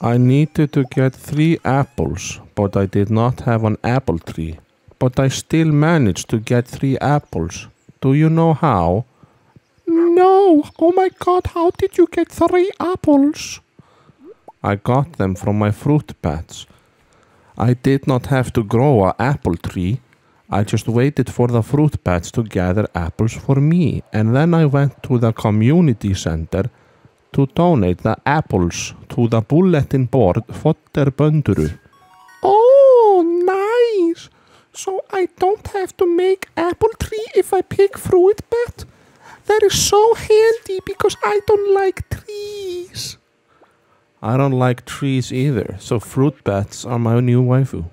I needed to get three apples, but I did not have an apple tree. But I still managed to get three apples. Do you know how? No. Oh my god, how did you get three apples? I got them from my fruit bats. I did not have to grow a apple tree. I just waited for the fruit bats to gather apples for me, and then I went to the community center to donate the apples to the bulletin board Fodder Bönduru. Oh, nice. So I don't have to make apple tree if I pick fruit bat? That is so handy because I don't like trees. I don't like trees either, so fruit bats are my new waifu.